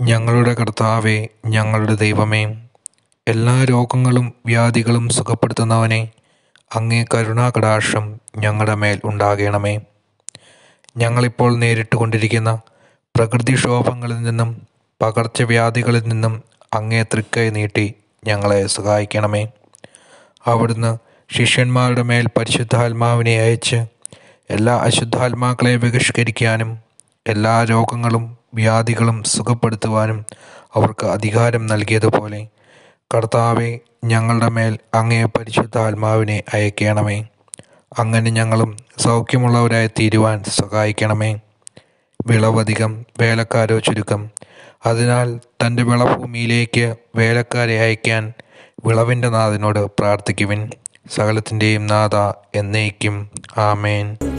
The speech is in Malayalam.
ഞങ്ങളുടെ കർത്താവെ ഞങ്ങളുടെ ദൈവമേ എല്ലാ രോഗങ്ങളും വ്യാധികളും സുഖപ്പെടുത്തുന്നവനെ അങ്ങേ കരുണാകടാക്ഷം ഞങ്ങളുടെ മേൽ ഉണ്ടാകണമേ. ഞങ്ങളിപ്പോൾ നേരിട്ടുകൊണ്ടിരിക്കുന്ന പ്രകൃതിക്ഷോഭങ്ങളിൽ നിന്നും പകർച്ചവ്യാധികളിൽ നിന്നും അങ്ങേ തൃക്കൈ നീട്ടി ഞങ്ങളെ സഹായിക്കണമേ. അവിടുന്ന് ശിഷ്യന്മാരുടെ മേൽ പരിശുദ്ധാത്മാവിനെ അയച്ച് എല്ലാ അശുദ്ധാത്മാക്കളെ ബഹിഷ്കരിക്കാനും എല്ലാ രോഗങ്ങളും വ്യാധികളും സുഖപ്പെടുത്തുവാനും അവർക്ക് അധികാരം നൽകിയതുപോലെ കർത്താവെ ഞങ്ങളുടെ മേൽ അങ്ങേ പരിശുദ്ധ ആത്മാവിനെ അയക്കണമേ. അങ്ങനെ ഞങ്ങളും സൗഖ്യമുള്ളവരായി തീരുവാൻ സഹായിക്കണമേ. വിളവധികം വേലക്കാരോ ചുരുക്കം. അതിനാൽ തന്റെ വിളഭൂമിയിലേക്ക് വേലക്കാരെ അയക്കാൻ വിളവിന്റെ നാഥനോട് പ്രാർത്ഥിക്കുവിൻ. സകലത്തിന്റെയും നാഥ എന്നേക്കും. ആമേൻ.